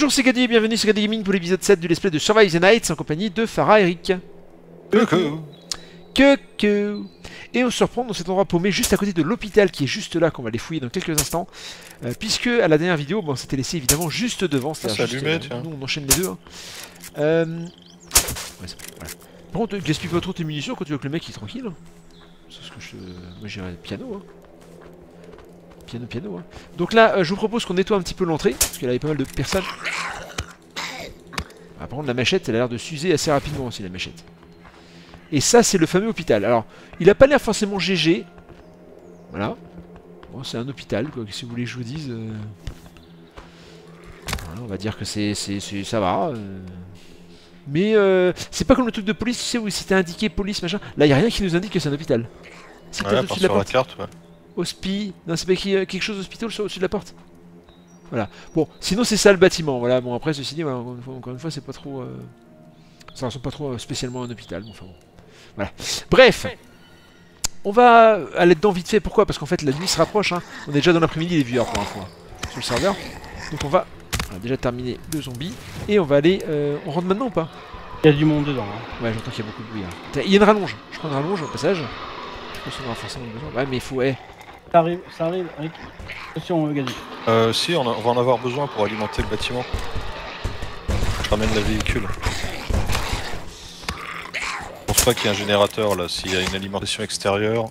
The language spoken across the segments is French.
Bonjour, c'est Gadi et bienvenue sur Gadi Gaming pour l'épisode 7 du let's play de Survive the Nights en compagnie de Farah Eric. Coucou Que que Et on se reprend dans cet endroit paumé juste à côté de l'hôpital qui est juste là, qu'on va aller fouiller dans quelques instants. euh, puisque à la dernière vidéo, bon, on s'était laissé évidemment juste devant. c'est-à-dire juste, allumé, euh, tiens. Nous on enchaîne les deux. hein. Euh... Ouais, bon, voilà. Par contre, gaspille pas trop tes munitions quand tu vois que le mec il est tranquille. hein. C'est ce que je. Moi j'irais piano. Hein. Piano, piano. Hein. Donc là, euh, je vous propose qu'on nettoie un petit peu l'entrée, parce qu'il y avait pas mal de personnes. Ah, par contre, la machette, elle a l'air de s'user assez rapidement aussi, la machette. Et ça, c'est le fameux hôpital. Alors, il a pas l'air forcément GG. Voilà. Bon, c'est un hôpital, quoi, que si vous voulez que je vous dise. euh. Voilà, on va dire que c'est, ça va. euh. Mais euh, c'est pas comme le truc de police, tu sais, où c'était indiqué police, machin. Là, il a rien qui nous indique que c'est un hôpital. C'est Ouais, de la sur la porte. carte, ouais. Hospi. Non, c'est pas euh, quelque chose hospital sur- au-dessus de la porte Voilà. Bon, sinon c'est ça le bâtiment. Voilà. Bon, après, ceci dit, voilà, encore une fois, fois, c'est pas trop. euh, Ça ressemble pas trop euh, spécialement à un hôpital. Bon, enfin bon. Voilà. Bref. On va aller dedans vite fait. Pourquoi? Parce qu'en fait, la nuit se rapproche. hein. On est déjà dans l'après-midi, les viewers, pour info. hein, sur le serveur. Donc on va. On a déjà terminé le zombie. Et on va aller. euh, On rentre maintenant ou pas? Il y a du monde dedans. Hein. Ouais, j'entends qu'il y a beaucoup de bruit. hein. Il y a une rallonge. Je prends une rallonge au passage. Je pense qu'on aura forcément besoin. Ouais, mais il faut. eh, Ça arrive, ça arrive. Rick. Attention, euh. Euh, si, on, a- on va en avoir besoin pour alimenter le bâtiment. Je ramène le véhicule. Je pense pas qu'il y ait un générateur là, s'il y a une alimentation extérieure.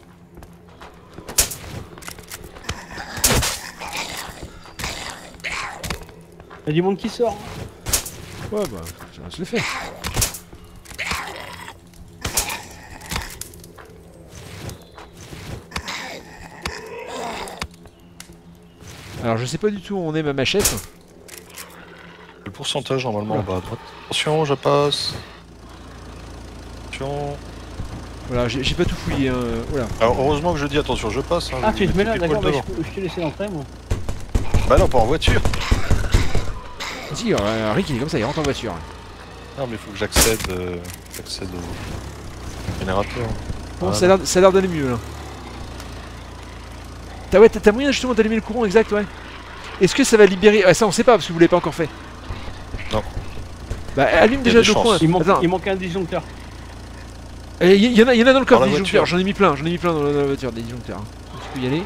Il y a du monde qui sort. Ouais, bah, je laisse le Alors, je sais pas du tout où on est ma machette. Le pourcentage normalement en bas à droite. Attention, je passe. Attention. Voilà, j'ai pas tout fouillé. Hein. Voilà. Alors heureusement que je dis attention, je passe. Hein, Ah, tu te mets là, d'accord, bah, je, je t'ai laissé l'entrée, moi. Bah non, pas en voiture. Si, euh, Rick il est comme ça, il rentre en voiture. Non, mais il faut que j'accède euh, j'accède au générateur. Bon, Ah, ça a l'air- ça a l'air d'aller mieux là. T'as ouais, moyen justement d'allumer le courant exact, ouais. Est-ce que ça va libérer. Ah, ça on sait pas parce que vous l'avez pas encore fait. Non. Bah, allume déjà deux coins. Il manque, il manque un disjoncteur. Il y, y en a, y en a dans le Dans des la disjoncteurs, voiture. j'en ai mis plein, j'en ai mis plein dans la, dans la voiture des disjoncteurs. hein. Donc, Tu peux y aller.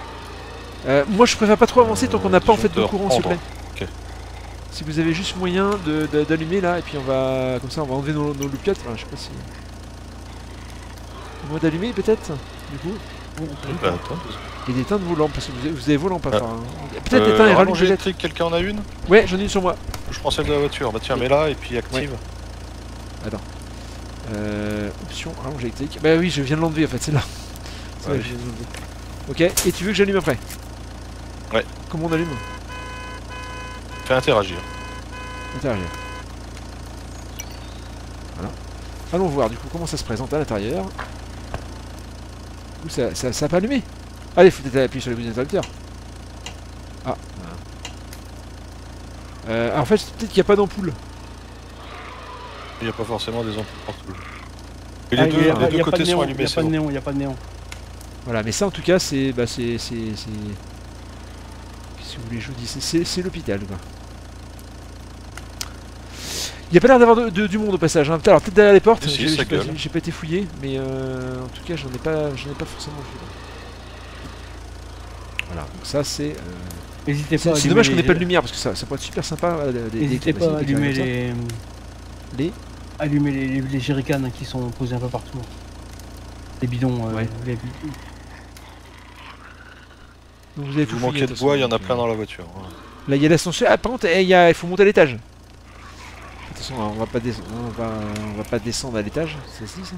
Euh, moi je préfère pas trop avancer tant qu'on n'a pas en fait de courant s'il vous plaît. Si vous avez juste moyen de- de- d'allumer là et puis on va comme ça on va enlever nos, nos loupiottes. Enfin, je sais pas si. Moi d'allumer peut-être du coup. Bah, attends. Et d'éteindre vos lampes parce que vous avez, vous avez lampes à Ah. faire. hein. Peut-être Euh, éteindre et rallonge électrique, quelqu'un en a une? Ouais j'en ai une sur moi. Je prends celle de la voiture. Bah tiens, mets là et puis active. Euh, option rallonge électrique. Bah oui je viens de l'enlever en fait c'est là. Ouais. vrai. Ok et tu veux que j'allume après? Ouais. Comment on allume? Fais interagir. Interagir. Voilà. Allons voir du coup comment ça se présente à l'intérieur. Ouh, ça, ça, ça a pas allumé Allez, faut peut-être appuyer sur les boutons d'interrupteur. Ah. voilà. Euh, en fait, peut-être qu'il n'y a pas d'ampoule. Il n'y a pas forcément des ampoules partout. Et Ah, les il deux, y a- les il y deux a pas de côtés sont néon, Il allumés, n'y a pas de néon, il n'y a pas de néon. Voilà, mais ça en tout cas, c'est. Bah, c'est. c'est. c'est- Qu'est-ce que vous voulez je vous C'est c'est l'hôpital, quoi. Il n'y a pas l'air d'avoir de- de- du monde au passage. Hein. Alors peut-être derrière les portes, Si, j'ai pas, été fouillé, mais euh, en tout cas j'en ai pas, j'en ai pas forcément vu. Voilà, donc ça c'est. euh, N'hésitez C'est pas dommage qu'on n'ait pas de lumière parce que ça, ça pourrait être super sympa. euh, N'hésitez pas à allumer les... Les Allumer les, les, les jerrycans qui sont posés un peu partout. Les bidons. euh, Ouais. les- Donc vous avez Vous manquez de bois, il y en a plein dans la voiture. hein. Là il y a l'ascenseur. Ah par contre, eh, y il faut monter à l'étage. Attention, on va pas, on va, on va pas descendre à l'étage. Ça se dit ça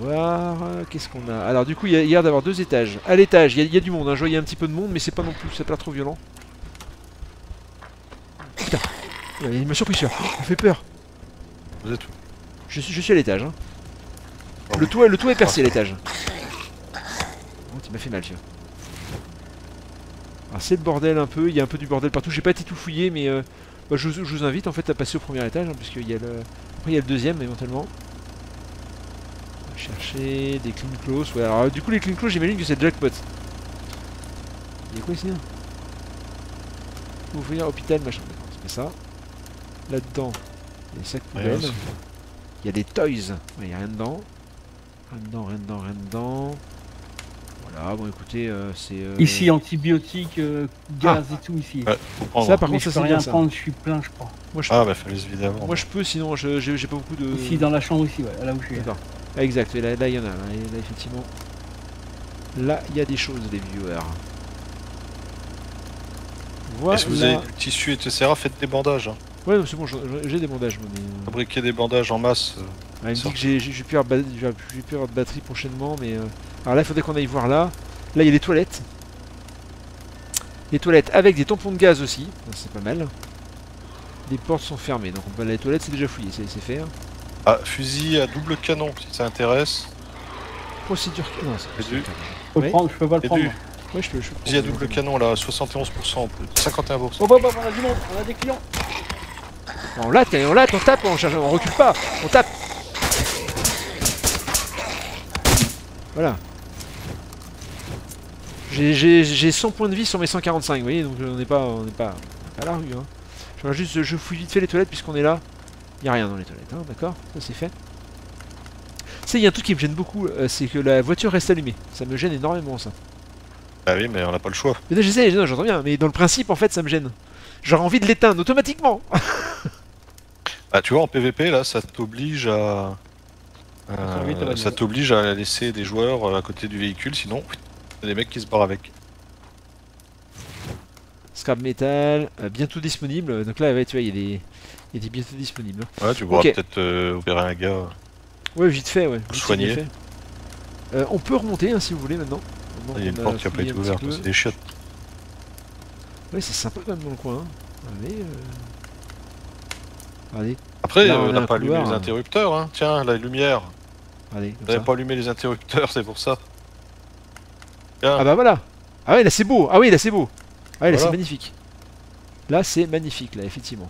On va voir. euh, Qu'est-ce qu'on a? Alors du coup, il y a l'air d'avoir deux étages. À l'étage, il y, a- il y a du monde. Hein. Je vois il y a un petit peu de monde, mais c'est pas non plus. C'est pas trop violent. Putain. Il m'a surpris celui-là. Il me fait peur. Vous êtes où? Je suis, je suis à l'étage. Hein. Le, toit, le toit est percé à l'étage. Oh, tu m'as fait mal, tu vois. Alors c'est le bordel un peu, il y a un peu du bordel partout. J'ai pas été tout fouillé, mais euh, bah, je, vous- je vous invite en fait à passer au premier étage, hein, puisqu'il y a le. Après il y a le deuxième éventuellement. On va chercher des clean clothes. Ouais, alors du coup les clean clothes j'imagine que c'est jackpot. Il y a quoi ici hein? Ouvrir hôpital, machin. D'accord, c'est pas ça. Là-dedans, il y a des sacs poubelles. Il y a des toys. Ouais, Il n'y a rien dedans. Rien dedans, rien dedans, rien dedans. Voilà, bon écoutez, euh, c'est... euh, Ici, antibiotiques, euh, gaz et tout ici. Ouais, faut prendre. Ça par contre, je ça peux c'est rien bien ça. prendre, je suis plein, je crois. Moi je, Ah bah fallait avant. moi je peux, sinon je- j'ai pas beaucoup de... Ici, dans la chambre, ici, ouais, là où je suis. D'accord. Ah, exact, et là là, il y en a, là, effectivement. Là il y a des choses les viewers. Voilà. Est-ce que vous avez du tissu, etc. Faites des bandages. Hein. Ouais, c'est bon, j'ai des bandages, mais... Fabriquez des bandages en masse. Ah, il me dit que j'ai plus avoir de batterie prochainement, mais... Alors là, il faudrait qu'on aille voir là. Là, il y a les toilettes. Les toilettes avec des tampons de gaz aussi, c'est pas mal. Les portes sont fermées, donc on peut aller les toilettes, c'est déjà fouillé, c'est fait. hein. Ah, fusil à double canon, si ça intéresse. Procédure... Non, c'est du- canon. Je peux, Ouais. prendre, je peux pas le prendre. du- moi. Ouais, je peux... Je peux Fusil à double canon, là, 71% en plus. 51%. Oh, bah, bah, on a du monde, on a des clients. On latte, on latte, on tape, on, cherche, on recule pas, on tape. Voilà. J'ai- J'ai j'ai 100 points de vie sur mes 145, vous voyez, donc on n'est pas, on n'est pas, on est pas à la rue. Hein. Je, juste, je fouille vite fait les toilettes puisqu'on est là. Il n'y a rien dans les toilettes, hein, d'accord Ça c'est fait. Tu sais, il y a un truc qui me gêne beaucoup, euh, c'est que la voiture reste allumée. Ça me gêne énormément ça. Ah oui, mais on n'a pas le choix. Mais j'essaie, j'entends bien, mais dans le principe, en fait, ça me gêne. J'aurais envie de l'éteindre automatiquement. Ah, tu vois, en PVP, là, ça t'oblige à. Euh, ça t'oblige à laisser des joueurs euh, à côté du véhicule, sinon, des mecs qui se barrent avec. Scrap metal, euh, bientôt disponible. Donc là, ouais, tu vois, il y a des, il des bientôt disponibles. hein. Ouais, tu pourras peut-être euh, opérer un gars. Ouais, vite fait, ouais. vite Soigner. fait. Euh, on peut remonter hein, si vous voulez maintenant. Maintenant Il y a une porte qui a pas été ouverte, c'est des chiottes. Ouais, c'est sympa quand même dans le coin. hein. Allez, euh... Allez, Après, Là, on n'a pas allumé les hein. interrupteurs, hein. Tiens, la lumière. allez, Vous n'avez pas allumé les interrupteurs, c'est pour ça. Tiens, Ah bah voilà Ah ouais, là c'est beau Ah oui, là c'est beau Ah ouais, là c'est magnifique. Là c'est magnifique, là, effectivement.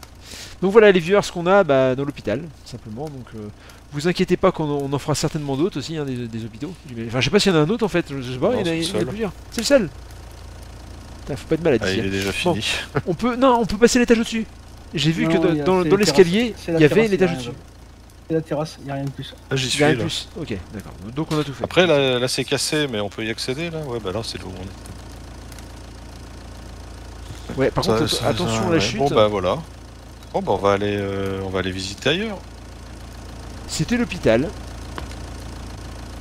Donc voilà les viewers qu'on a bah, dans l'hôpital, simplement. Donc euh, vous inquiétez pas qu'on en- on en fera certainement d'autres aussi, hein, des, des hôpitaux. Enfin, je sais pas s'il y en a un autre en fait, je sais pas, Non, il y en a, c'est le il y en a seul. plusieurs. C'est le seul Putain, Faut pas être malade ah, ici. il hein. est déjà fini. On peut, non, on peut passer l'étage au-dessus. J'ai vu Non, que dans- dans, l'escalier, il y avait l'étage il y a au-dessus. C'est la terrasse, il a rien de plus. Là, j'y suis, là. plus. Ok, d'accord. Donc on a tout fait. Après, là, là c'est cassé, mais on peut y accéder, là Ouais, bah là, c'est le où on est. Ouais, par Ça- contre, ça- attention ça- à la ouais. chute. Bon, bah voilà. Bon, bah on va aller, euh, on va aller visiter ailleurs. C'était l'hôpital.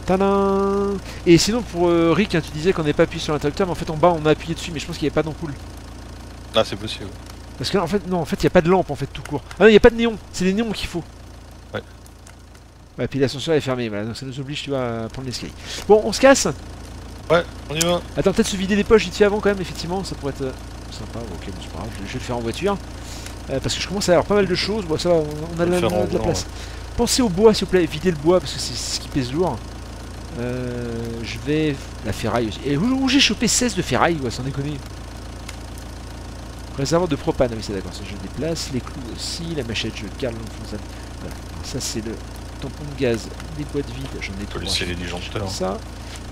Tadam Et sinon, pour euh, Rick, hein, tu disais qu'on n'avait pas appuyé sur l'interrupteur, mais en fait, en bas, on a appuyé dessus, mais je pense qu'il n'y avait pas d'ampoule. Ah, c'est possible. Parce que là, en fait, non, en fait, il n'y a pas de lampe, en fait, tout court. Ah non, il n'y a pas de néon, c'est des néons qu'il faut. Ouais. Ouais, puis l'ascenseur est fermé, voilà, donc ça nous oblige, tu vois, à prendre l'escalier. Bon, on se casse Ouais, on y va. Attends, peut-être se vider les poches vite fait avant, quand même, effectivement, ça pourrait être euh, sympa. Ok, bon, c'est pas grave, je, je vais le faire en voiture. Euh, parce que je commence à avoir pas mal de choses, bon, ça va, on, on a de la, de place. Pensez au bois, s'il vous plaît, videz le bois, parce que c'est ce qui pèse lourd. Euh, je vais... La ferraille aussi. Et où, où j'ai chopé 16 de ferraille, quoi, sans déconner. Réservoir de propane, ah oui c'est d'accord, ça je déplace. Les clous aussi, la machette je garde l'enfonçable. Voilà, ça c'est le tampon de gaz, les boîtes vides, j'en ai On peut trois. je- les disjoncteurs. Ça,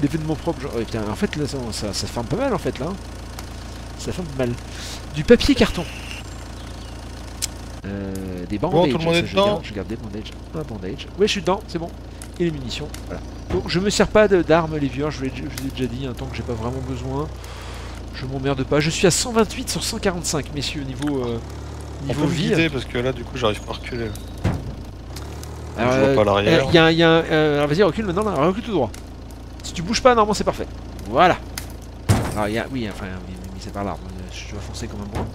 l'événement propre, genre... ouais, putain, en fait là ça, ça, ça ferme pas mal en fait là. Ça ferme pas mal. Du papier carton. Euh, des bandages. tout le monde ça, est je dedans garde, je garde des bandages. Un bandage. Ouais, je suis dedans, c'est bon. Et les munitions, voilà. Donc je me sers pas de- d'armes les vieux, je vous l'ai je vous ai déjà dit, un temps que j'ai pas vraiment besoin. Je m'emmerde pas. Je suis à 128 sur 145, messieurs, niveau, euh, On niveau peut me vie. guider parce que là, du coup, j'arrive pas à reculer. Alors, je vois euh, pas l'arrière. Il y a, un- y a un- euh, alors, vas-y, recule maintenant, là, recule tout droit. Si tu bouges pas, normalement c'est parfait. Voilà. Alors il y a, oui, enfin, oui, oui, c'est par l'arbre. euh, Je dois foncer comme un bon.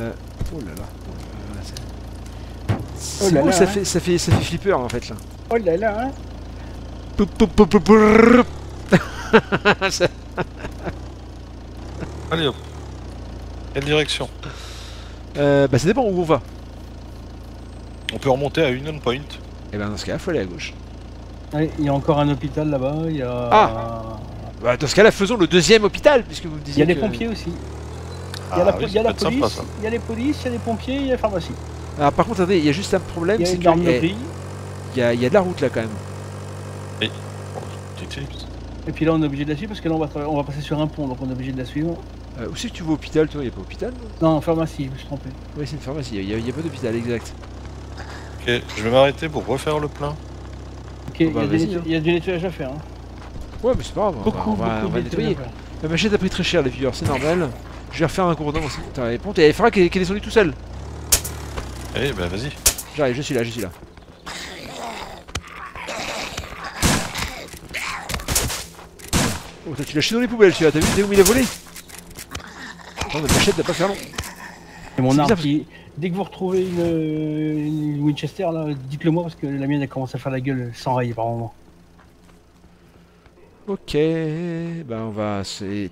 Euh, oh là là. euh, c'est- Oh là beau, là, ça hein. fait, ça fait, ça fait flipper en fait là. Oh là là, hein Pou, pou, pou, pou, pou. Ça- Allez hop. Quelle direction? Euh, bah ça dépend où on va. On peut remonter à Union Point. Et ben dans ce cas-là, faut aller à gauche. Ouais, Il y a encore un hôpital là-bas, il y a... Ah Bah, dans ce cas-là, faisons le deuxième hôpital puisque vous me Il disiez. y a les que- pompiers aussi. Il y a la, Ah oui, il y a la police, sympa, il y a les polices, il y a les pompiers, il y a la pharmacie. Alors par contre, attendez, il y a juste un problème, Il y a c'est une qu'il y, a- il y a de la route là quand même. Ellipse. Et puis là, on est obligé de la suivre parce que là, on va, tra- on va passer sur un pont, donc on est obligé de la suivre. Euh, où c'est que tu vas au hôpital, toi Il a pas d'hôpital non Non, pharmacie, je me suis trompé. Oui, c'est une pharmacie, il n'y a, pas d'hôpital, exact. Ok, je vais m'arrêter pour refaire le plein. Ok, il bah, y, hein. il y a du nettoyage à faire. Hein. Ouais, mais c'est pas grave, on va, Beaucoup, on va, beaucoup on va nettoyer. La machette a pris très cher, les viewers, c'est normal. Je vais refaire un gourdin aussi. Attends, et Ponte, et Farah qui est, qui est descendu tout seul. Eh bah vas-y. J'arrive, je suis là, je suis là. Oh, tu l'as jeté dans les poubelles, celui-là, t'as vu t'es où il a volé? Attends, la machette va pas faire long. Et mon arme qui. Dès que vous retrouvez une, une Winchester, là, dites-le moi parce que la mienne elle commence à faire la gueule sans rail par moment. Ok, bah on va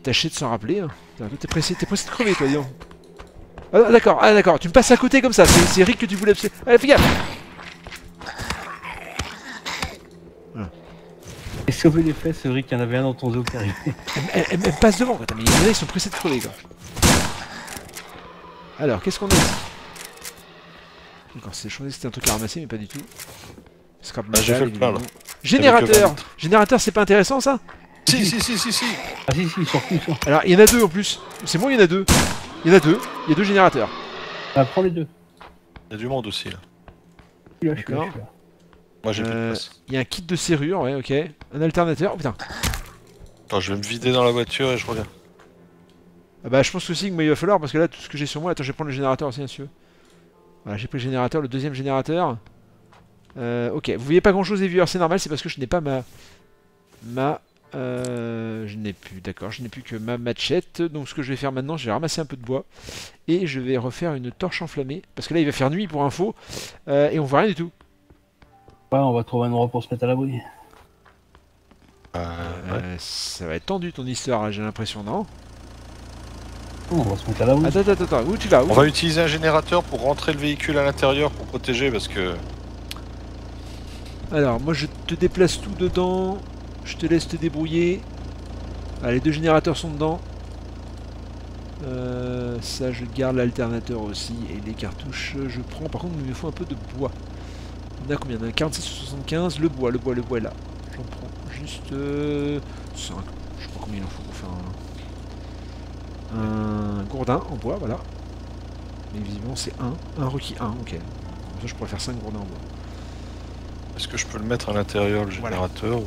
tâcher de s'en rappeler. Hein. T'es pressé, t'es pressé de crever toi, dis donc. Ah d'accord, ah d'accord, tu me passes à côté comme ça, c'est Rick que tu voulais absolument. Allez, fais gaffe Et sauver les fesses, c'est vrai qu'il y en avait un dans ton zoo qui arrivait. elle, elle- elle me passe devant, quoi. Mais il y en a, ils sont pressés de crever quoi. Alors, qu'est-ce qu'on a ici D'accord, c'est je pensais que c'était un truc à ramasser, mais pas du tout. Scrap Ah, j'ai metal, fait le plein, là. Générateur Générateur, c'est pas intéressant ça Si, si, si, si, si. Ah si, si, surtout. Alors, il y en a deux en plus. C'est bon, il y en a deux. Il y en a deux. Il y a deux générateurs. Ah, prends les deux. Il y a du monde aussi là. D'accord. Moi j'ai plus de Euh, place. Il y a un kit de serrure, ouais, ok. Un alternateur. Oh putain. Attends, je vais me vider dans la voiture et je reviens. Ah bah je pense aussi que moi il va falloir parce que là tout ce que j'ai sur moi, attends je vais prendre le générateur aussi monsieur. Voilà j'ai pris le générateur, le deuxième générateur. Euh, ok, vous voyez pas grand chose les viewers, c'est normal, c'est parce que je n'ai pas ma... Ma... Euh, je n'ai plus, d'accord, je n'ai plus que ma machette. Donc ce que je vais faire maintenant, je vais ramasser un peu de bois. Et je vais refaire une torche enflammée. Parce que là il va faire nuit pour info. euh, et on voit rien du tout. Ouais, on va trouver un endroit pour se mettre à l'abri. Euh, ouais. Euh, ça va être tendu ton histoire là, j'ai l'impression, non? On va se mettre à l'abri. Attends, attends, attends, où tu vas où On va utiliser un générateur pour rentrer le véhicule à l'intérieur pour protéger parce que Alors, moi je te déplace tout dedans, je te laisse te débrouiller. Ah, les deux générateurs sont dedans. Euh, ça, je garde l'alternateur aussi. Et les cartouches, je prends. Par contre, il me faut un peu de bois. On a combien? On a 46 ou 75. Le bois, le bois, le bois est là. J'en prends juste 5. Je sais pas combien il en faut pour faire un, un gourdin en bois, voilà. Mais visiblement, c'est 1. Un requis 1, ok. Comme ça, je pourrais faire 5 gourdins en bois. est-ce que je peux le mettre à l'intérieur le Voilà. générateur ou...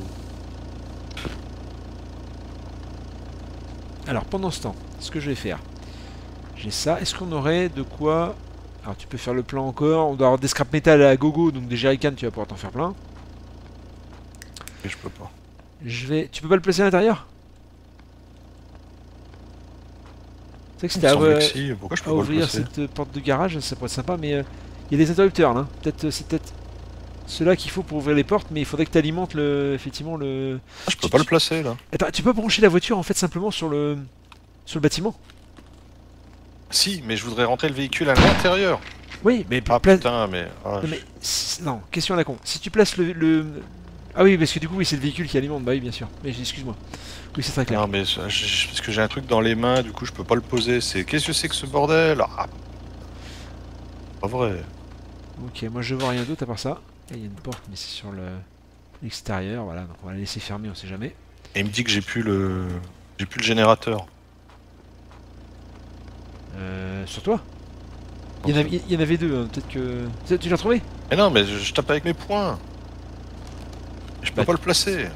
Alors pendant ce temps, ce que je vais faire, j'ai ça. Est-ce qu'on aurait de quoi? Alors tu peux faire le plein encore. On doit avoir des scrap metal à gogo, donc des jerrycans, tu vas pouvoir t'en faire plein. Et je peux pas. Je vais. Tu peux pas le placer à l'intérieur? C'est vrai que c'était à, si, à ouvrir cette euh, porte de garage, ça pourrait être sympa, mais euh, il y a des interrupteurs là. Peut-être euh, c'est peut-être ceux-là qu'il faut pour ouvrir les portes, mais il faudrait que tu alimentes le effectivement le. Ah, je peux pas le placer là. Attends, tu peux brancher la voiture en fait simplement sur le sur le bâtiment? Si, mais je voudrais rentrer le véhicule à l'intérieur. Oui, mais Ah pla- putain, mais... ah, Non, mais non, question à la con. Si tu places le, le- Ah oui, parce que du coup, oui, c'est le véhicule qui alimente. Bah oui, bien sûr. Mais excuse-moi. Oui, c'est très clair. Non mais je- parce que j'ai un truc dans les mains, du coup je peux pas le poser. C'est qu'est-ce que c'est que ce bordel? Ah, Pas vrai. Ok, moi je vois rien d'autre à part ça. Il y a une porte, mais c'est sur le l'extérieur. Voilà, donc on va la laisser fermer, on sait jamais. Et il me dit que j'ai plus le j'ai plus le générateur. Euh, sur toi? Il y, en avait, il y en avait deux, hein, peut-être que. Tu l'as trouvé? Mais non, mais je, je tape avec mes poings. Je peux pas le placer.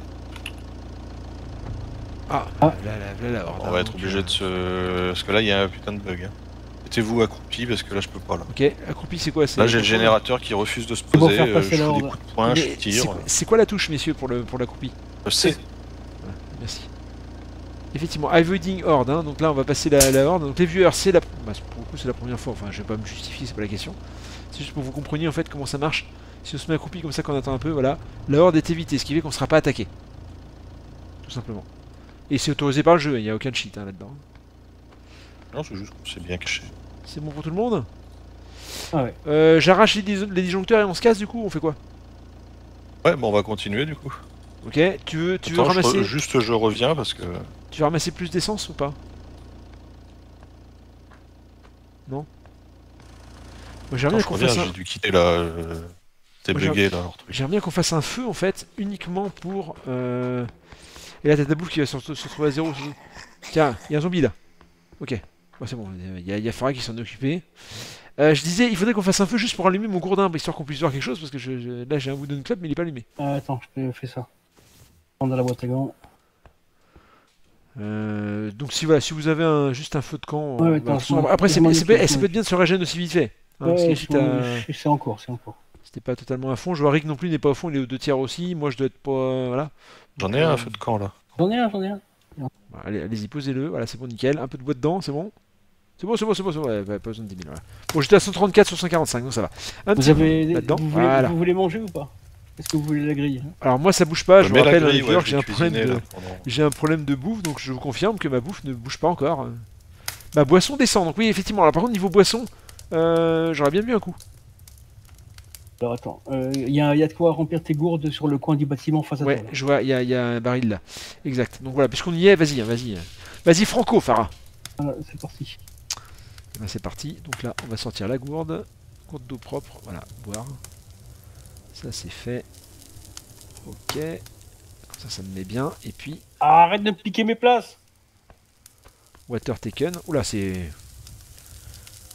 Ah, Ah. là, là, là, là, On va être obligé de se. Parce que là il y a un putain de bug. Hein. Mettez-vous accroupi parce que là je peux pas là. Ok, accroupi, c'est quoi c'est- Là j'ai le générateur qui refuse de se poser. faire euh, passer je la fous des horde. coups de poing, je tire. c'est quoi- C'est la touche, messieurs, pour le pour l'accroupi Je sais. Merci. Effectivement, avoiding horde, hein, donc là on va passer la, la horde. Donc les viewers, c'est la. Bah, c'est- pour le coup, c'est la première fois, enfin je vais pas me justifier, c'est pas la question. C'est juste pour que vous compreniez en fait comment ça marche. Si on se met accroupi comme ça qu'on attend un peu, voilà, la horde est évitée, ce qui fait qu'on sera pas attaqué. Tout simplement. Et c'est autorisé par le jeu, il n'y a aucun cheat hein, là-dedans. Non, c'est juste qu'on s'est bien caché. C'est bon pour tout le monde? Ah ouais. Euh, J'arrache les, dis- les disjoncteurs et on se casse du coup, on fait quoi? Ouais, bon on va continuer du coup. Ok, tu veux, tu veux Attends, je re- ramasser, juste je reviens parce que. tu veux ramasser plus d'essence ou pas? Non? Moi bien je qu'on fasse j'ai dû quitter là. Euh... T'es bugué là leur truc. J'aimerais bien qu'on fasse un feu en fait, uniquement pour. Euh... Et là, t'as ta bouffe qui va se, se retrouver à zéro. Tiens, il y a un zombie là. Ok. Ouais, c'est bon, il y a, y a Farah qui s'en est occupé. Euh, je disais, il faudrait qu'on fasse un feu juste pour allumer mon gourdin, histoire qu'on puisse voir quelque chose, parce que je, je- là j'ai un Wooden Club, mais il est pas allumé. Ah, attends, je peux faire ça. Prendre la boîte à gants. Euh, donc si voilà, si vous avez un, juste un feu de camp, Ouais, euh, bah, attends, après c'est m'en c'est occupe, peut- je ça m'en peut être bien de se régénérer aussi vite fait. hein, Ouais, c'est en cours, c'est en cours. C'était pas totalement à fond. Je vois Rick non plus n'est pas au fond, il est aux deux tiers aussi. Moi je dois être pas. euh, voilà. J'en ai un feu de camp là. J'en ai un, j'en ai un. Voilà, Allez, allez-y, posez-le. Voilà, c'est bon, nickel. Un peu de bois dedans, c'est bon? C'est bon, c'est bon, c'est bon, c'est bon. Ouais, pas besoin de 10 000. Voilà. Bon, j'étais à 134 sur 145, donc ça va. Un Vous petit avez. coup là-dedans. Vous voulez, Voilà. vous voulez manger ou pas? Est-ce que vous voulez la grille? Alors moi ça bouge pas. Je, la rappelle, grille, ouais, j'ai un problème de. J'ai un problème de bouffe, donc je vous confirme que ma bouffe ne bouge pas encore. Ma boisson descend, donc oui, effectivement. Alors par contre, niveau boisson, euh, j'aurais bien bu un coup. Alors attends, euh, il y, a- il y a de quoi remplir tes gourdes sur le coin du bâtiment face à Ouais, toi. là. je vois, il y, a- il y a un baril là. Exact. Donc voilà, puisqu'on y est, vas-y, hein, vas-y. Vas-y, Franco, Farah. Ah, c'est parti. Eh ben, c'est parti. Donc là, on va sortir la gourde. Gourde d'eau propre. Voilà, boire. Ça, c'est fait. Ok. Comme ça, ça me met bien. Et puis, arrête de me piquer mes places water taken. Oula, c'est.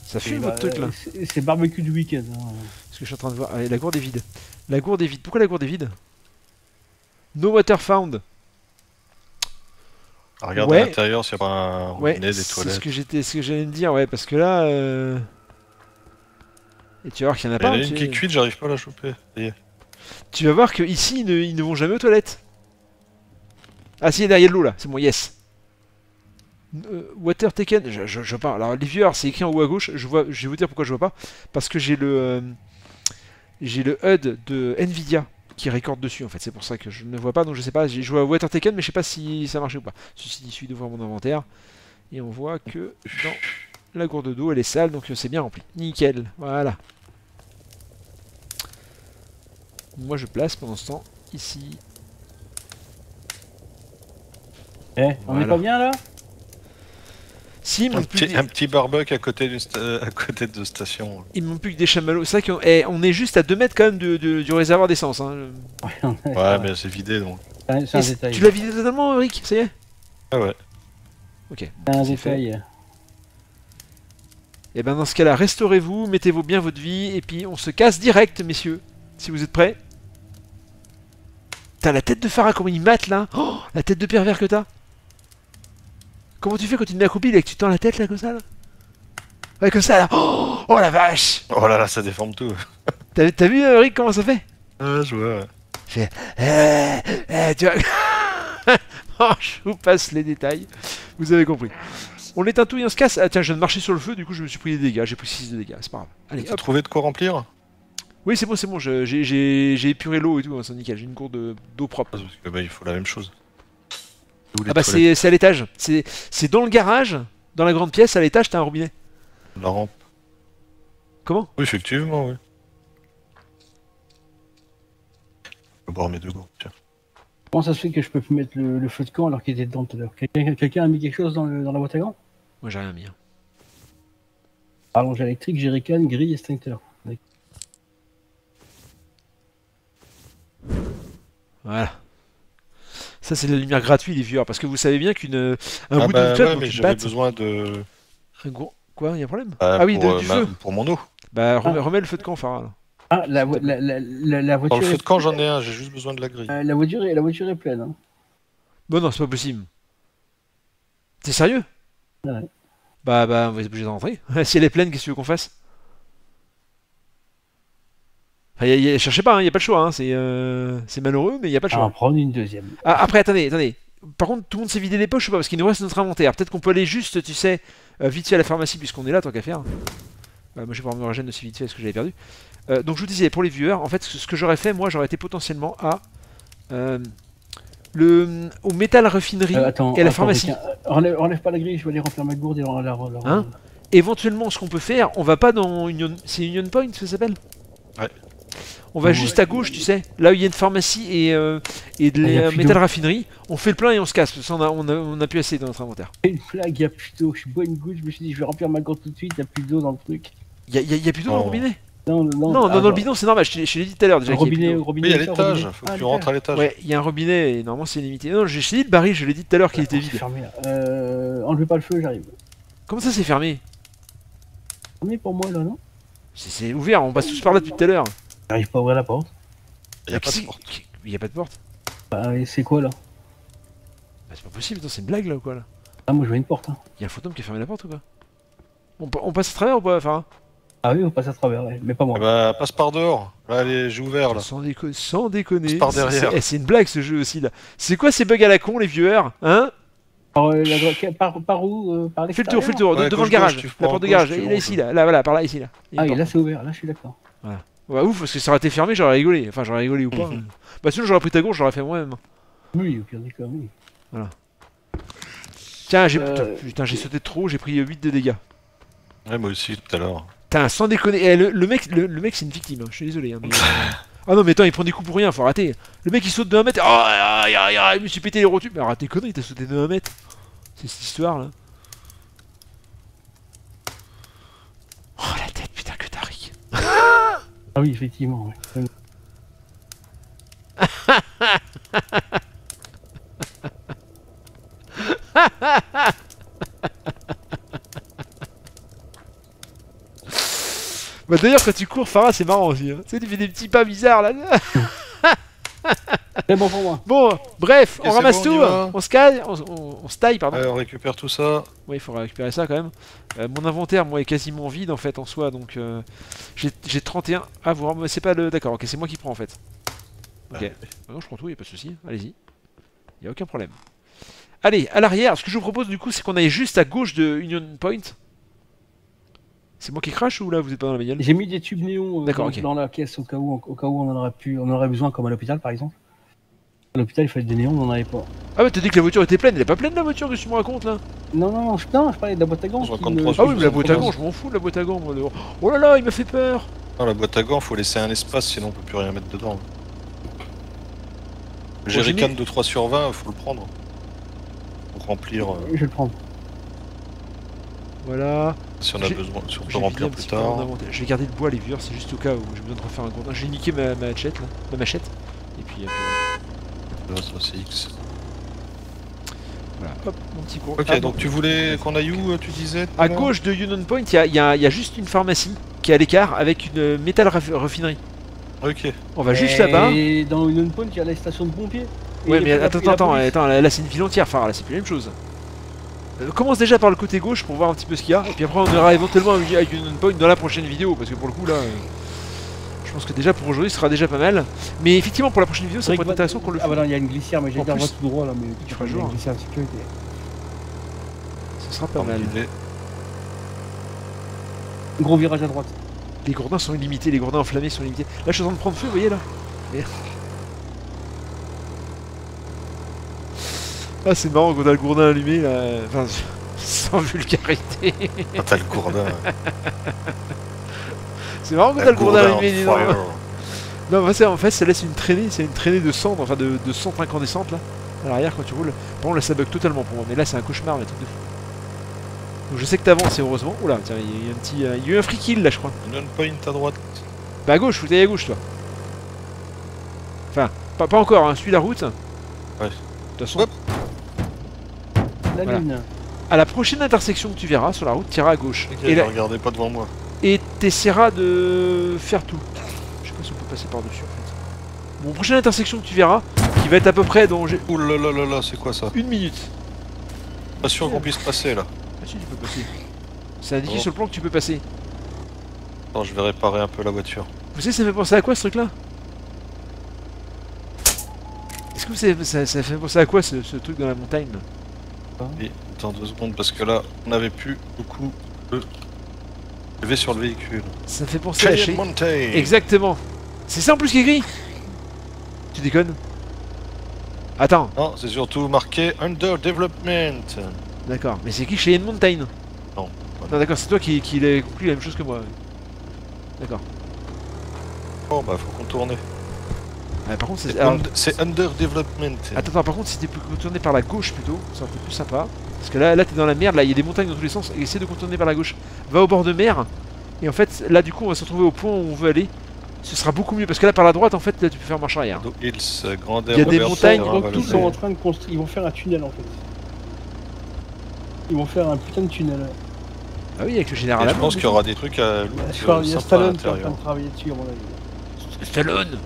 Ça fume Bah, votre truc là. euh, c'est- C'est barbecue du week-end. hein. Parce que je suis en train de voir. Allez, la gourde est vide. La gourde est vide. Pourquoi la gourde est vide? No water found. Ah, regarde Ouais. à l'intérieur s'il n'y a pas un Ouais, robinet, des c'est ce toilettes. que j'étais, ce que j'allais me dire, ouais, parce que là. euh, Et tu vas voir qu'il y en a Mais Il y en pas. a une tu- qui est cuite, j'arrive pas à la choper. Tu vas voir que ici ils ne, ils ne vont jamais aux toilettes. Ah si, il y a de l'eau là, c'est bon, yes. Euh, water taken, je, je, je parle. Alors les viewers, c'est écrit en haut à gauche. Je vois, je vais vous dire pourquoi je vois pas. Parce que j'ai le, euh, j'ai le HUD de Nvidia qui récorde dessus en fait. C'est pour ça que je ne vois pas. Donc je sais pas. J'ai joué à water taken, mais je sais pas si ça marchait ou pas. Ceci dit, il suffit d'ouvrir mon inventaire et on voit que dans la gourde d'eau, elle est sale, donc euh, c'est bien rempli. Nickel, voilà. Moi je place pendant ce temps ici. Eh, on est pas bien là? Si, Un petit, des- un petit barbecue à côté, d'une sta- à côté de station. il me manque plus que des chamallows. C'est vrai qu'on eh, on est juste à 2 mètres quand même de- de- du réservoir d'essence. Hein. Ouais, mais c'est vidé donc. Un- un détail. tu l'as vidé totalement, Eric? Ça y est? Ah ouais. Ok. C'est un fait. détail. Et ben dans ce cas-là, restaurez-vous, mettez-vous bien votre vie, et puis on se casse direct, messieurs. Si vous êtes prêts. T'as la tête de Farah, comment il mate là? Oh, La tête de pervers que t'as Comment tu fais quand tu te accroupi et que tu tends la tête là comme ça là Ouais, comme ça là Oh, oh la vache Oh là là, ça déforme tout. T'as vu, euh, Eric, comment ça fait Ah, je vois. ouais. Eh, eh, tu vois. oh, je vous passe les détails. Vous avez compris. On éteint tout et on se casse. Ah tiens, je viens de marcher sur le feu, du coup je me suis pris des dégâts. J'ai pris 6 de dégâts, c'est pas grave. Allez, T'as trouvé de quoi remplir Oui, c'est bon, c'est bon. J'ai épuré l'eau et tout, hein, c'est nickel. J'ai une de- d'eau propre. Parce que bah, il faut la même chose. Ah bah c'est à l'étage. C'est c'est dans le garage, dans la grande pièce, à l'étage, t'as un robinet. La rampe. Comment? Oui, effectivement, oui. Je vais boire mes deux gourdes, tiens. Comment ça se fait que je peux plus mettre le, le feu de camp alors qu'il était dedans tout à l'heure? Quelqu'un a mis quelque chose dans, le- dans la boîte à gants? Moi j'ai rien mis. hein. Allonge électrique, jerrycan, grille, extincteur. Voilà. Ça c'est de la lumière gratuite les viewers, parce que vous savez bien qu'une un ah bout bah, de club ouais, mais j'avais besoin de... un gros- Quoi, y a un problème? Bah, Ah oui, pour, de- euh, du ma- feu. pour mon eau. Bah remets, remets le feu de camp, Farah. là. Ah, la, vo- la, la, la, la Dans voiture. le feu de camp, j'en ai un, j'ai juste besoin de la grille. Euh, la, voiture est, la voiture est pleine. Hein. Bon non, c'est pas possible. T'es sérieux? Ouais. Bah bah on va être obligé de rentrer. si elle est pleine, qu'est-ce que tu veux qu'on fasse? Enfin, y a- y a- cherchez pas, il y a pas le choix. hein, C'est euh, c'est malheureux, mais il y a pas le Ah, on va choix. prendre une deuxième. Ah, après, attendez, attendez. Par contre, tout le monde s'est vidé les poches ou pas? Parce qu'il nous reste notre inventaire. Peut-être qu'on peut aller juste, tu sais, euh, vite fait à la pharmacie puisqu'on est là, tant qu'à faire. Bah, moi, je vais prendre me régène aussi vite fait parce que j'avais perdu. Euh, donc, je vous disais, pour les viewers, en fait, ce ce que j'aurais fait, moi, j'aurais été potentiellement à. euh, le, au métal raffinerie Euh, attends, et à la attends, pharmacie. euh, Enlève, enlève pas la grille, je vais aller remplir ma gourde et la. la, la- Hein? Éventuellement, ce qu'on peut faire, on va pas dans Union. C'est Union Point, ça s'appelle? Ouais. On va Ouais. juste à gauche, tu sais, là où il y a une pharmacie et, euh, et de Ah, y a la plus métal raffinerie. On fait le plein et on se casse, parce qu'on a, on a, on a plus assez dans notre inventaire. Une blague, il y a plus d'eau. Je suis bois une goutte, je me suis dit, je vais remplir ma gourde tout de suite, il y a plus d'eau dans le truc. Il y a, y a- y a plus d'eau dans le Oh. robinet Non, non, Non, non. non, ah, dans le bidon, c'est normal, je te je l'ai dit tout à l'heure déjà. Y a robinet, au robinet. À ça, au l'étage, faut que Ah, tu rentres à l'étage. Ouais, il y a un robinet et normalement c'est limité. Non, j'ai essayé le baril, je l'ai dit tout à l'heure qu'il était vide. fermé, là. Euh, enlevez pas le feu, j'arrive. Comment ça c'est fermé? Mais pour moi là, non? C'est- C'est ouvert, on passe tous par là depuis tout à l'heure. J'arrive pas à ouvrir la porte? Il y a pas Qu'est-ce de porte. Il y a pas de porte Bah, c'est quoi là? Bah, C'est pas possible, c'est une blague là ou quoi là? Ah, moi je vois une porte. Hein. Il y a un fantôme qui a fermé la porte ou quoi? On, pa- on passe à travers ou pas Farah? Ah oui, on passe à travers, ouais. mais pas moi. Ah bah, passe par dehors. Là, allez, j'ai ouvert là. Sans, déco- sans déconner. Passe par c'est- derrière. C'est eh, c'est une blague ce jeu aussi là. C'est quoi ces bugs à la con les viewers Hein? Par, euh, la droite- par, par où euh, Par Fais le tour, fais le tour, Ouais, devant le garage, gauche, la porte de gauche, garage, il est ici là, là voilà, par là, ici là. Il Ah, et là c'est ouvert, là je suis d'accord. Ouais, ouf, parce que ça aurait été fermé, j'aurais rigolé. Enfin, j'aurais rigolé ou pas. Mhm. Bah, sinon, j'aurais pris ta gauche, j'aurais fait moi-même. Oui, au pire des cas, oui. Tiens, j'ai Euh, putain, j'ai sauté trop, j'ai pris 8 de dégâts. Ouais, moi aussi, tout à l'heure. Putain, sans déconner. Eh, le, le mec, le, le mec c'est une victime, hein, je suis désolé. hein, mais, Ah non, mais attends, il prend des coups pour rien, faut arrêter. Le mec il saute de 1 mètre. Oh, aïe, aïe, aïe, il me suis pété les rotules. Mais arrête tes conneries, t'as sauté de 1 mètre. C'est cette histoire là. Oh la tête, putain, que t'as ri. Ah oui, effectivement. ouais. Bah d'ailleurs, quand tu cours, Farah, c'est marrant aussi. hein. Tu sais, tu fais des petits pas bizarres là. C'est bon pour moi. Bon, bref, on ramasse bon, tout. va. On se caille, on, on- on se taille, pardon. Ouais, on récupère tout ça. Oui, il faudra récupérer ça quand même. Euh, mon inventaire, moi, est quasiment vide en fait en soi, donc euh, j'ai j'ai 31 à voir. Mais c'est pas le. D'accord, ok, c'est moi qui prends en fait. Ok. Ouais. Ah non, je prends tout, y a pas de souci. Allez-y. Y a aucun problème. Allez, à l'arrière, ce que je vous propose du coup, c'est qu'on aille juste à gauche de Union Point. C'est moi qui crache ou là vous êtes pas dans la bagnole? J'ai mis des tubes néons euh, dans, la caisse au cas où, au cas où on en aurait pu, on en aurait besoin, comme à l'hôpital par exemple. À l'hôpital, il fallait des néons, on n'en avait pas. Ah, mais t'as dit que la voiture était pleine, elle est pas pleine la voiture, que tu me racontes là? Non, non, non, je, non, je parlais de la boîte à gants. qui 53 ne- sur Ah oui, mais la je boîte à gants, je m'en fous de la boîte à gants moi dehors. Oh là là, il m'a fait peur Non, la boîte à gants, faut laisser un espace, sinon on peut plus rien mettre dedans. J'ai jerrycan de 3 sur 20, faut le prendre. Pour remplir, euh, Je vais le prendre. Voilà. si on a besoin, si on peut remplir plus tard. Je vais garder le bois, les vieurs, c'est juste au cas où j'ai besoin de refaire un gourdin. J'ai niqué ma, ma machette là, ma machette. Et puis, euh, Là, ça, c'est X. voilà, hop, mon petit cours. Ok, Ah, donc tu voulais qu'on aille où, euh, tu disais À gauche de Union Point, il y a, il y a- il y a juste une pharmacie qui est à l'écart avec une métal raf- raffinerie. Ok. On va juste là-bas. Et dans une point, il y a la station de pompiers. Ouais, mais attends, attends, attends, là, là, c'est une ville entière, Phare, là c'est plus la même chose. Euh, commence déjà par le côté gauche pour voir un petit peu ce qu'il y a, et puis après on ira éventuellement à Union Point dans la prochaine vidéo, parce que pour le coup là, euh, pense que déjà pour aujourd'hui ce sera déjà pas mal. Mais effectivement pour la prochaine vidéo ça pourrait être intéressant qu'on le Ah fasse. bah non, il y a une glissière, mais j'ai plus, tout droit là, mais tu feras il y a jour. une glissière de sécurité. Ce sera pas mal. Gros virage à droite. Les gourdins sont illimités, les gourdins enflammés sont illimités. Là je suis en train de prendre feu, vous voyez là Merde. Ah c'est marrant quand on a le gourdin allumé là, enfin sans vulgarité. Ah, t'as le gourdin. C'est marrant quand t'as le gourdin allumé, dis donc. Non, en fait, en fait, ça laisse une traînée, c'est une traînée de cendres, enfin de, de cendres incandescentes là, à l'arrière quand tu roules. Par contre, là ça bug totalement pour moi, mais là c'est un cauchemar, mais truc de fou. Donc je sais que t'avances, et heureusement. Oula, tiens, il y a eu un petit. euh, il y a eu un free kill là, je crois. Union Point à droite. Bah à gauche, faut que t'ailles à gauche toi. Enfin, pas, pas encore, hein, suis la route. Ouais. De toute façon, Hop. La Voilà. lune. à la prochaine intersection que tu verras sur la route, tu iras à gauche. Ok, et ne là, regardez pas devant moi. Et t'essaieras de faire tout. Je sais pas si on peut passer par-dessus en fait. Bon, prochaine intersection que tu verras, qui va être à peu près dans Ouh là là là là, c'est quoi ça une minute. Pas sûr qu'on puisse passer là. Ah si, tu peux passer. C'est indiqué Bon. sur le plan que tu peux passer. Attends, je vais réparer un peu la voiture. Vous savez, ça fait penser à quoi ce truc-là Est-ce que vous savez, ça, ça fait penser à quoi ce, ce truc dans la montagne là Et attends deux secondes parce que là, on n'avait plus beaucoup de sur le véhicule. Ça fait penser à Giant chez... Mountain Exactement. C'est ça en plus qui est écrit Tu déconnes Attends, Non, c'est surtout marqué Under Development. d'accord. Mais c'est écrit Cheyenne Mountain Non. Non, d'accord, c'est toi qui, qui l'as conclu la même chose que moi. D'accord. Oh bah faut contourner. Ah, par contre, c'est... C'est Under Development. Attends, attends, par contre, si t'es plus contourné par la gauche plutôt, ça aurait été plus sympa. Parce que là, là t'es dans la merde, là, il y a des montagnes dans tous les sens. et Essaie de contourner par la gauche. Va au bord de mer. Et en fait, là, du coup, on va se retrouver au point où on veut aller. Ce sera beaucoup mieux. Parce que là, par la droite, en fait, là, tu peux faire marche arrière. Il y a des montagnes, Donc tous sont en train de construire. Ils vont faire un tunnel en fait. Ils vont faire un putain de tunnel. Ah oui, avec le général Et je pense qu'il y aura des trucs à euh, qu'il y a à Stallone qui est en train de travailler dessus, à mon avis. Stallone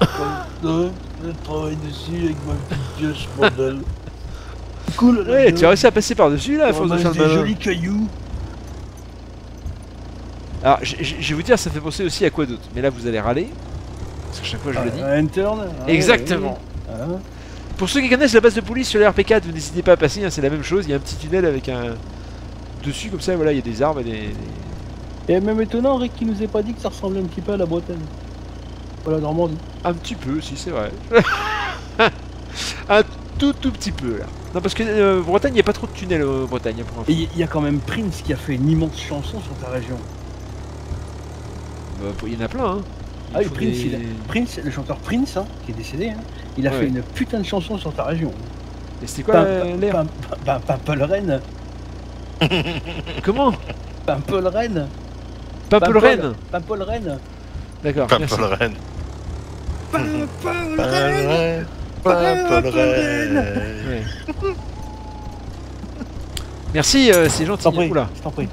je travaille dessus avec ma petite pioche, bordel. Cool, là, Ouais, tu as réussi à passer par-dessus là, à force de faire le des malin. jolis cailloux. Alors, je je- je vais vous dire, ça fait penser aussi à quoi d'autre. Mais là, vous allez râler. Parce que chaque fois, je le dis. Un interne. ouais, Exactement. ouais. Hein Pour ceux qui connaissent la base de police sur les RP4, vous n'hésitez pas à passer, hein, c'est la même chose. Il y a un petit tunnel avec un. Dessus, comme ça, voilà, il y a des arbres et des. des- Et même étonnant, Rick qui nous ait pas dit que ça ressemblait un petit peu à la Bretagne. Voilà, Normandie. Un petit peu, si, c'est vrai. un tout, tout petit peu, là. Non, parce que euh, Bretagne, il n'y a pas trop de tunnels euh, en Bretagne, pour. Et il y a quand même Prince qui a fait une immense chanson sur ta région. Bah, Il y en a plein, hein. Ah oui, Prince, des- il a- Prince, le chanteur Prince, hein, qui est décédé, hein, il a Ouais. fait une putain de chanson sur ta région. Et c'était quoi euh, l'air Pim- Pim- Pimple Reine. Comment Pimple Reine. Pimple Pimple. Reine Pas. Pas Rennes. Ouais. Merci, euh, c'est gentil. Je t'en prie, Oula, je t'en prie.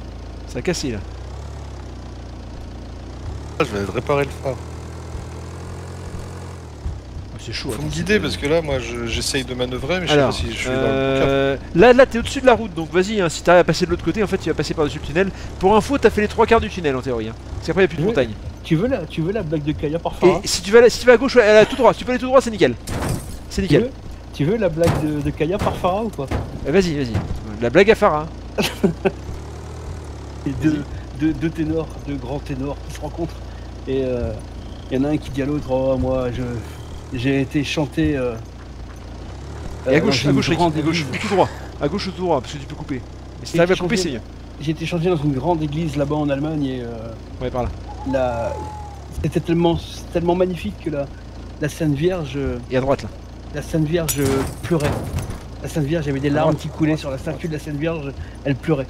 ça a cassé là. Ah, Je vais réparer le phare. Oh, c'est chaud. Faut attends, me c'est- guider parce que là, moi, je- j'essaye de manœuvrer, mais je sais pas si je suis dans le euh, là, là, t'es au-dessus de la route, donc vas-y. hein, si t'arrives à passer de l'autre côté, en fait, tu vas passer par-dessus le tunnel. Pour info, t'as fait les trois quarts du tunnel en théorie. Hein. Parce qu'après, il n'y a plus de Oui. montagne. Tu veux la, tu veux la blague de Kaya par Farah Et si tu vas, si tu vas à gauche, ouais, là, tout droit. Si tu peux aller tout droit, c'est nickel. C'est tu nickel. veux, tu veux la blague de, de Kaya par Farah ou pas Euh, vas-y, vas-y. La blague à Farah. Et deux, deux, deux ténors, deux grands ténors qui se rencontrent. Et il y en a un qui dit à l'autre Oh, moi, je, j'ai été chanté. euh, Et à euh, gauche, à gauche, à gauche, tout droit. À gauche ou tout droit, parce que tu peux couper. Mais si Et t'arrives à couper, c'est mieux. J'ai été chanté dans une grande église là-bas en Allemagne et euh, Ouais, par là. La... c'était tellement, tellement magnifique que la, la Sainte Vierge, Et à droite, là. la Sainte Vierge pleurait. La Sainte Vierge, avait des larmes qui coulaient sur la statue de la Sainte Vierge, elle pleurait.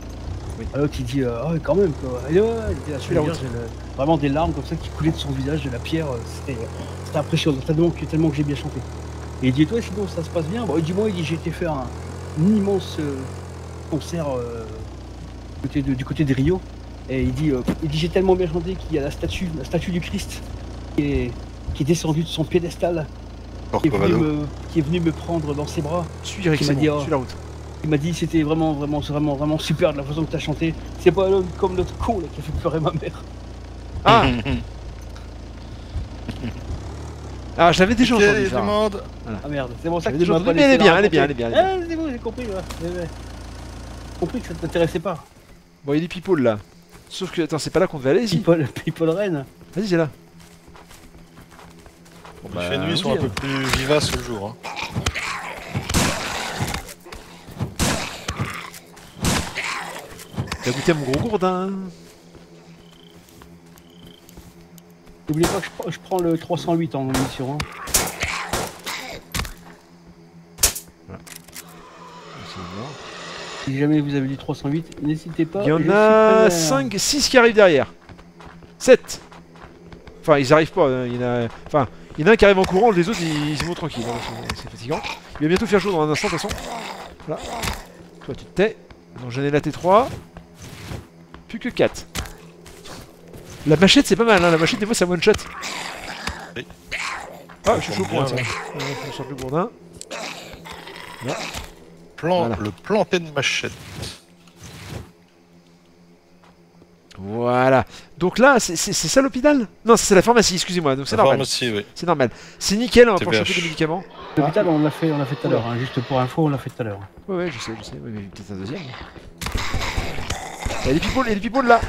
Oui. Alors l'autre il dit euh, Ah ouais, quand même quoi. Et ouais, la Sainte Vierge, elle, euh, vraiment des larmes comme ça qui coulaient de son visage, de la pierre, euh, c'était c'était impressionnant, tellement que, tellement que j'ai bien chanté. Et il dit Toi sinon ça se passe bien Bon, il dit Moi il dit j'ai été faire un, un immense euh, concert euh, du côté de- du côté de Rio. Et il dit, euh, il dit j'ai tellement bien chanté qu'il y a la statue, la statue du Christ qui est, qui est descendue de son piédestal, qui est, venu me, qui est venu me prendre dans ses bras. Suis Rick, Qui c'est m'a dit, bon, oh. suis la route. Il m'a dit c'était vraiment vraiment vraiment vraiment super de la façon que tu as chanté. C'est pas l'homme comme notre con là qui a fait pleurer ma mère. Ah Ah, je l'avais déjà entendu. demande. Ah merde, c'est pour ça que tu déjà m'as pas mais elle est laissé bien, elle est bien, elle est bien, est Ah, c'est bon, j'ai compris. Ouais. J'ai compris que ça t'intéressait pas. Bon, il y a des people là. Sauf que, attends, c'est pas là qu'on devait aller ici. People, People Rennes. Vas-y, c'est là. Bon, Il fait nuit, ils sont un peu plus vivaces le jour. hein. T'as goûté à mon gros gourdin N'oubliez pas que je, prends- je prends le 308 en mission. Hein. Si jamais vous avez dit 308, n'hésitez pas. Il y en a preneur. 5, 6 qui arrivent derrière. 7 Enfin, ils arrivent pas. hein, Il y en a... Enfin, il y en a un qui arrive en courant, les autres ils, ils vont tranquilles. hein, c'est- fatigant. Il va bientôt faire jour dans un instant, de toute façon. Voilà. Toi, tu te tais. Donc, j'en ai la T3. Plus que 4. La machette, c'est pas mal. Hein. La machette, des fois, ça one shot. Ah, je suis chaud pour un. On sort le gourdin. Plan, Voilà. Le planté de machette. Voilà. Donc là, c'est ça l'hôpital Non, c'est la pharmacie, excusez-moi. Donc c'est La normal. pharmacie, oui. C'est normal. C'est nickel, on va choper des médicaments. L'hôpital, on l'a fait, on l'a fait tout à l'heure. hein, Juste pour info, on l'a fait tout à l'heure. Ouais, ouais, je sais, je sais. Ouais, mais peut-être un deuxième. Il y a des people, il y a des people là.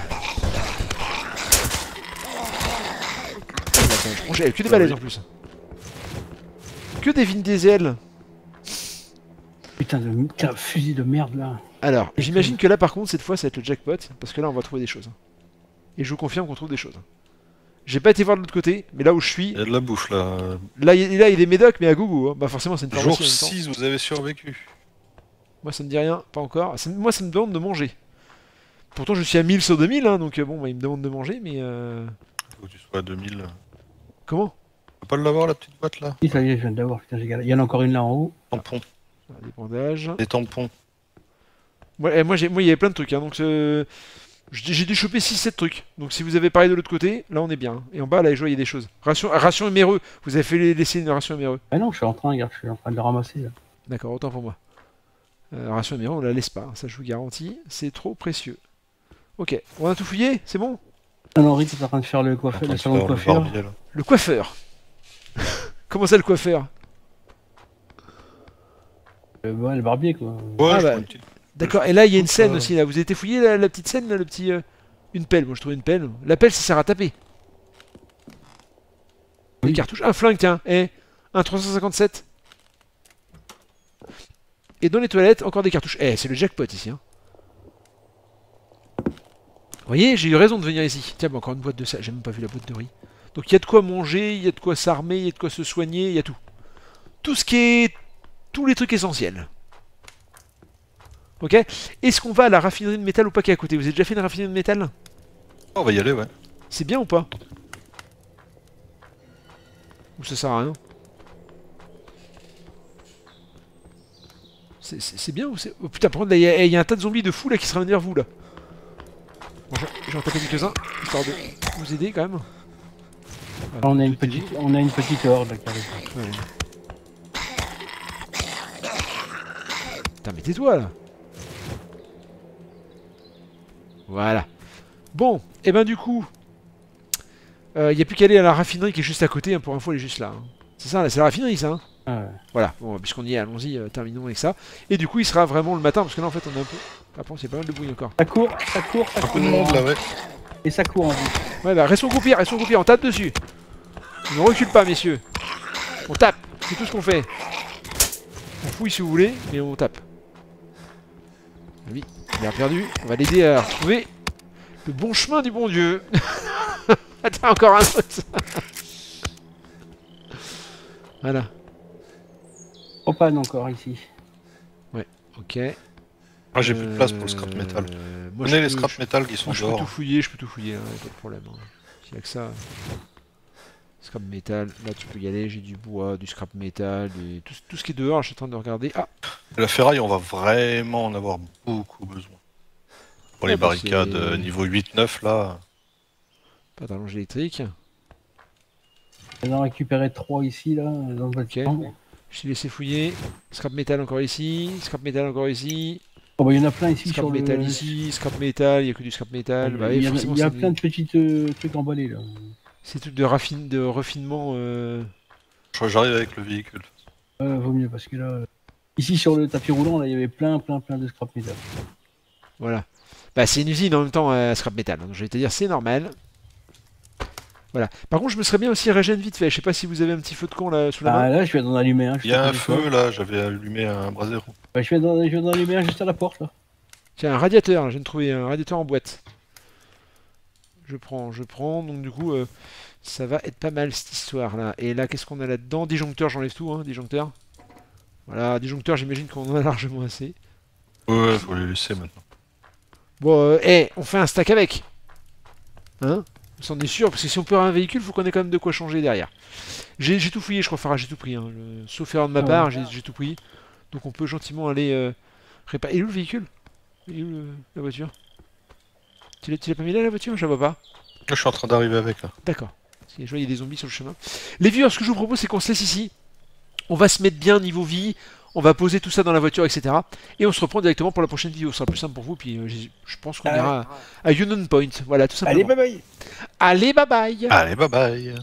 Je prends- que des balaises en plus. Que des Vin Diesel. Putain de putain, fusil de merde là. Alors, j'imagine que là par contre, cette fois, ça va être le jackpot. Parce que là, on va trouver des choses. Et je vous confirme qu'on trouve des choses. J'ai pas été voir de l'autre côté, mais là où je suis, Il y a de la bouffe là. là il là, des médocs, mais à gougou. Hein. Bah forcément, c'est une Jour pharmacie en temps. 6, vous avez survécu. Moi, ça me dit rien, pas encore. Ça moi, ça me demande de manger. Pourtant, je suis à 1000 sur 2000, hein, donc euh, bon, bah, il me demande de manger, mais euh... Faut que tu sois à 2000. comment? On peut pas l'avoir la petite boîte là? Si, ça y est, je viens d'avoir. Putain, j'ai galéré. Il y en a encore une là en haut. Tampons. Ah, Des bandages. Des tampons. Ouais, moi, il y avait plein de trucs, hein, donc euh, J'ai dû choper 6-7 trucs. Donc si vous avez pareil de l'autre côté, là on est bien. Et en bas, là, je vois, il y a des choses. Ration, ration éméreux. Vous avez fait les- laisser une ration éméreux. Ah non, je suis en train, regarde, je suis en train de le ramasser là. D'accord, autant pour moi. Euh, ration éméreux, on la laisse pas. hein, Ça, je vous garantis. C'est trop précieux. Ok, on a tout fouillé C'est bon? Ah non, Ritz est en train de faire le coiffeur, le salon de là. Le coiffeur. Comment ça, le coiffeur? Euh, ouais, le barbier quoi. Ouais, Ah je bah. prends une petite- D'accord, et là, il y a une scène euh. aussi, là. Vous avez été fouillé la, la petite scène, là, le petit... euh, Une pelle, moi je trouve une pelle. La pelle, ça sert à taper. Des Oui. cartouches. Un flingue, tiens. Eh, un 357. Et dans les toilettes, encore des cartouches. Eh, c'est le jackpot ici. Hein. Vous voyez, j'ai eu raison de venir ici. Tiens, bah, encore une boîte de ça. J'ai même pas vu la boîte de riz. Donc il y a de quoi manger, il y a de quoi s'armer, il y a de quoi se soigner, il y a tout. Tout ce qui est... Tous les trucs essentiels. Ok? Est-ce qu'on va à la raffinerie de métal ou pas qui est à côté? Vous avez déjà fait une raffinerie de métal? On va y aller, ouais. C'est bien ou pas? Ou ça sert à rien? C'est- bien ou c'est... Oh putain, par contre, là, il y, a- il y a un tas de zombies de fous là qui se ramènent vers vous là. Bon, je- J'en taper quelques-uns, histoire de vous aider quand même. On a une petite, on a une petite horde là, qui arrive. Ouais. Putain, mais tais-toi là Voilà. Bon, et ben du coup, il n'y a plus qu'à aller à la raffinerie qui est juste à côté, hein, pour info elle est juste là. hein. C'est ça, là, c'est la raffinerie ça hein Ah ouais. Voilà, bon, puisqu'on y est, allons-y, euh, terminons avec ça. Et du coup, il sera vraiment le matin, parce que là en fait on est un peu... Ah bon, c'est pas mal de bruit encore. Ça court, ça court, ça Un peu court. de monde là, ouais. Et ça court en. Ouais, bah restons groupés, restons groupés, on tape dessus. On ne recule pas, messieurs. On tape, c'est tout ce qu'on fait. On fouille si vous voulez, mais on tape. Oui, il a perdu. On va l'aider à retrouver le bon chemin du bon Dieu. Attends, encore un autre. voilà, Propane encore ici. ok. Moi j'ai plus de place pour le scrap Euh, metal. Moi, Prenez je les peux- scrap je- metal qui sont Moi, je peux dehors. tout fouiller, je peux tout fouiller, hein, pas de problème. hein. S'il y a que ça. Scrap metal, là tu peux y aller, j'ai du bois, du scrap metal, du- tout, tout ce qui est dehors, je suis en train de regarder. Ah, La ferraille, on va vraiment en avoir beaucoup besoin. Pour les bah, barricades c'est- euh, niveau 8-9 là. pas d'allonge électrique. On en a récupéré trois ici là, dans le bâtiment. Je t'ai laissé fouiller. Scrap metal encore ici, scrap metal encore ici, Oh bah il y en a plein ici scrap sur le... metal ici, scrap metal, il y a que du scrap metal. Bah, il y a, forcément, il y a c'est- plein de petites euh, trucs emballés là. Ces trucs de, raffine, de refinement. euh, Je crois que j'arrive avec le véhicule. Euh, vaut mieux parce que là, euh, ici sur le tapis roulant, là il y avait plein, plein, plein de scrap metal. Voilà. Bah, c'est une usine en même temps à scrap metal. Donc, je vais te dire, c'est normal. Voilà. Par contre, je me serais bien aussi régène vite fait. Je sais pas si vous avez un petit feu de camp là sous la main. Ah là, je viens d'en allumer un. je Il y a un feu là, j'avais allumé un brasero. Ouais, je viens d'en je viens d'en allumer un juste à la porte là. Tiens, un radiateur, je viens de trouver un radiateur en boîte. Je prends, je prends, donc du coup, euh, ça va être pas mal cette histoire là. Et là, qu'est-ce qu'on a là-dedans? Disjoncteur, j'enlève tout, hein, disjoncteur. Voilà, disjoncteur, j'imagine qu'on en a largement assez. Ouais, faut les laisser maintenant. Bon, euh, eh, on fait un stack avec. Hein? On s'en est sûr, parce que si on peut avoir un véhicule, faut qu'on ait quand même de quoi changer derrière. J'ai tout fouillé, je crois, Farah, j'ai tout pris. Hein. Je- Sauf erreur de ma Ah ouais. part, j'ai tout pris. Donc on peut gentiment aller euh, réparer. Il est où le véhicule? Il est où le- la voiture? Tu l'as pas mis là, la voiture? Je la vois pas. Je suis en train d'arriver avec là. D'accord. Parce que je vois, il y a des zombies sur le chemin. Les viewers, ce que je vous propose, c'est qu'on se laisse ici. On va se mettre bien niveau vie. On va poser tout ça dans la voiture, etc. Et on se reprend directement pour la prochaine vidéo. Ce sera plus simple pour vous. Puis euh, j'ai- je pense qu'on ira à Union Point. Voilà, tout simplement. Allez, bye bye Allez, bye bye Allez, bye bye